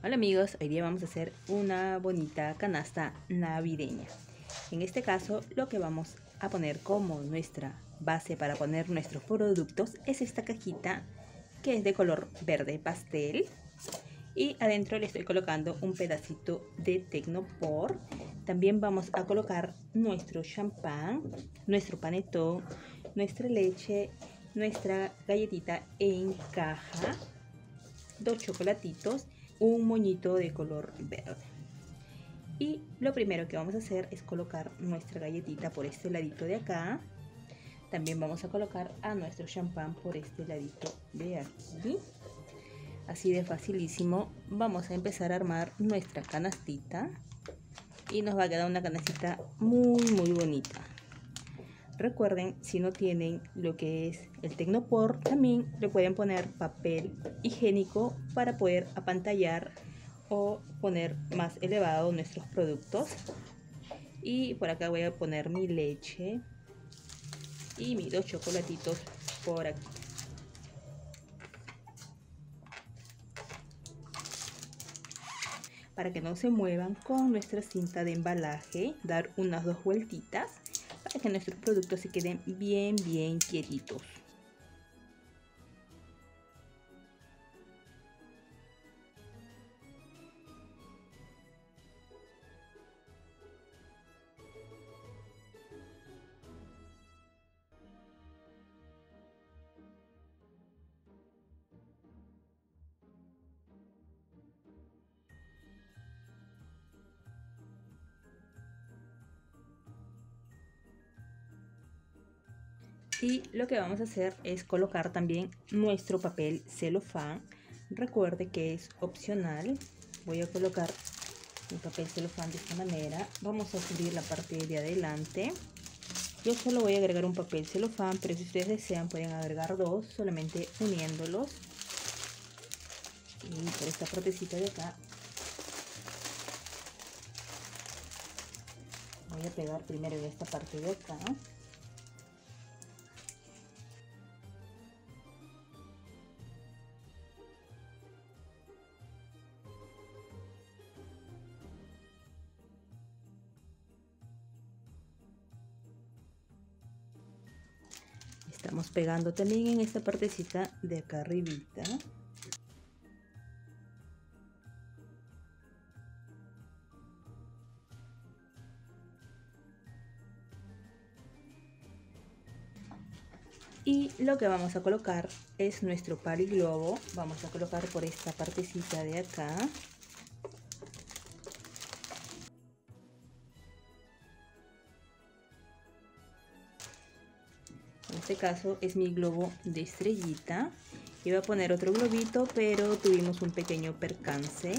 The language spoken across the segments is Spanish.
Hola amigos, hoy día vamos a hacer una bonita canasta navideña. En este caso lo que vamos a poner como nuestra base para poner nuestros productos es esta cajita que es de color verde pastel y adentro le estoy colocando un pedacito de Tecnopor. También vamos a colocar nuestro champán, nuestro panetón, nuestra leche, nuestra galletita en caja, dos chocolatitos un moñito de color verde. Y lo primero que vamos a hacer es colocar nuestra galletita por este ladito de acá. También vamos a colocar a nuestro champán por este ladito de aquí. Así de facilísimo. Vamos a empezar a armar nuestra canastita. Y nos va a quedar una canastita muy muy bonita. Recuerden, si no tienen lo que es el Tecnopor, también le pueden poner papel higiénico para poder apantallar o poner más elevado nuestros productos. Y por acá voy a poner mi leche y mis dos chocolatitos por aquí. Para que no se muevan con nuestra cinta de embalaje, dar unas dos vueltitas que nuestros productos se queden bien, bien quietitos. Y lo que vamos a hacer es colocar también nuestro papel celofán. Recuerde que es opcional. Voy a colocar mi papel celofán de esta manera. Vamos a cubrir la parte de adelante. Yo solo voy a agregar un papel celofán pero si ustedes desean pueden agregar dos solamente uniéndolos. Y por esta partecita de acá voy a pegar primero esta parte de acá estamos pegando también en esta partecita de acá arribita. Y lo que vamos a colocar es nuestro globo vamos a colocar por esta partecita de acá este caso es mi globo de estrellita. Iba a poner otro globito, pero tuvimos un pequeño percance.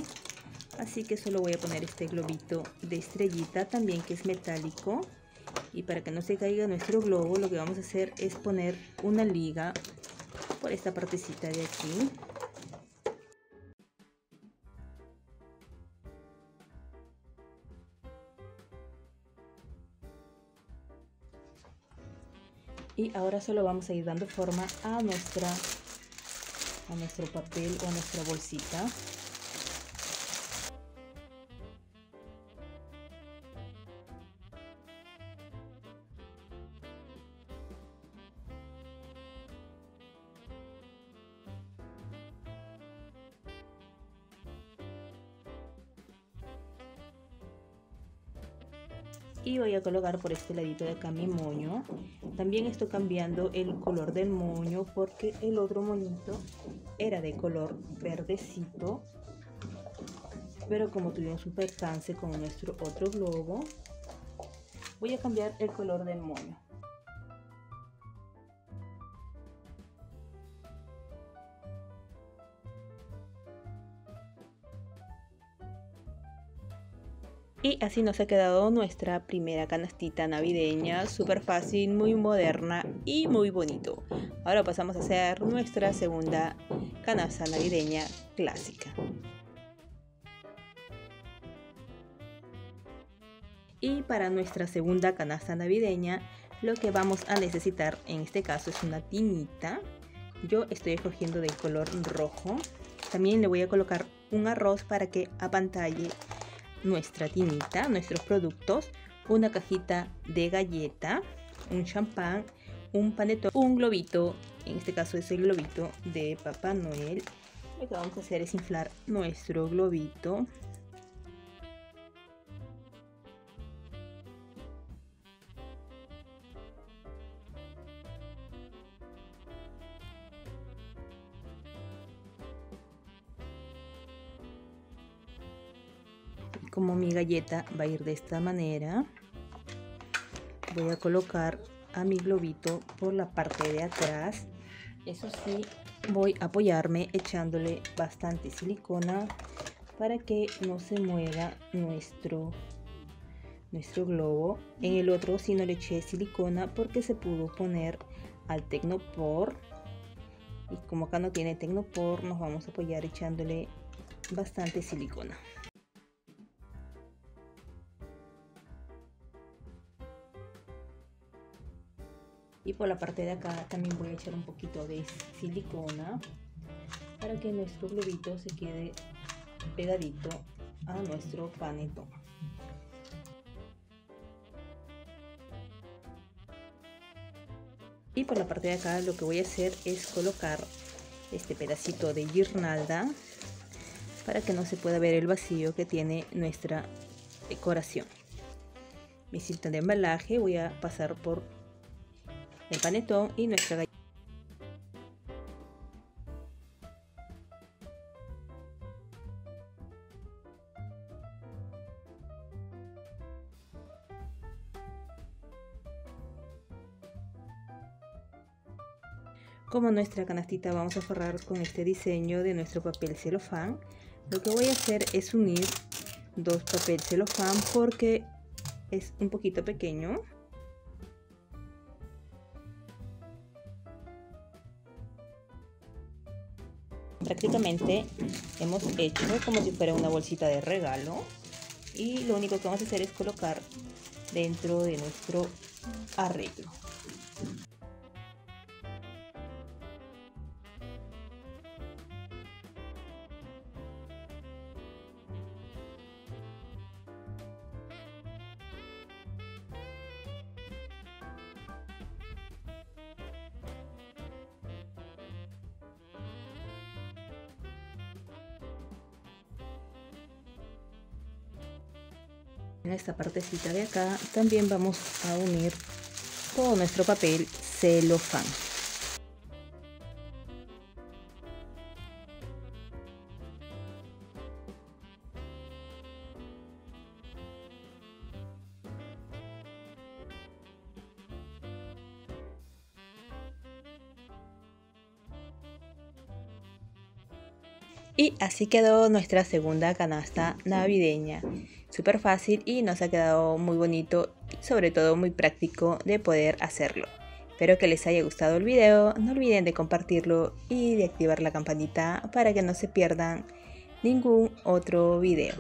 Así que solo voy a poner este globito de estrellita, también que es metálico. Y para que no se caiga nuestro globo, lo que vamos a hacer es poner una liga por esta partecita de aquí. Y ahora solo vamos a ir dando forma a nuestra a nuestro papel o a nuestra bolsita y voy a colocar por este ladito de acá mi moño. También estoy cambiando el color del moño porque el otro moñito era de color verdecito. Pero como tuvimos un percance con nuestro otro globo voy a cambiar el color del moño Y así nos ha quedado nuestra primera canastita navideña, súper fácil, muy moderna y muy bonito. Ahora pasamos a hacer nuestra segunda canasta navideña clásica. Y para nuestra segunda canasta navideña, lo que vamos a necesitar en este caso es una tinita. Yo estoy escogiendo del color rojo. También le voy a colocar un arroz para que apantalle nuestra tinita, nuestros productos, una cajita de galleta, un champán, un panetón, un globito, en este caso es el globito de Papá Noel. Lo que vamos a hacer es inflar nuestro globito como mi galleta va a ir de esta manera. Voy a colocar a mi globito por la parte de atrás. Eso sí voy a apoyarme echándole bastante silicona para que no se mueva nuestro nuestro globo. En el otro sí no le eché silicona porque se pudo poner al tecnopor. Y como acá no tiene tecnopor nos vamos a apoyar echándole bastante silicona y por la parte de acá también voy a echar un poquito de silicona para que nuestro globito se quede pegadito a nuestro panetón. Y por la parte de acá lo que voy a hacer es colocar este pedacito de guirnalda para que no se pueda ver el vacío que tiene nuestra decoración. Mi cinta de embalaje voy a pasar por el panetón y nuestra galleta. Como nuestra canastita vamos a forrar con este diseño de nuestro papel celofán, lo que voy a hacer es unir dos papel celofán porque es un poquito pequeño prácticamente hemos hecho como si fuera una bolsita de regalo y lo único que vamos a hacer es colocar dentro de nuestro arreglo en esta partecita de acá también vamos a unir todo nuestro papel celofán. Y así quedó nuestra segunda canasta navideña súper fácil y nos ha quedado muy bonito y sobre todo muy práctico de poder hacerlo. Espero que les haya gustado el video, no olviden de compartirlo y de activar la campanita para que no se pierdan ningún otro video.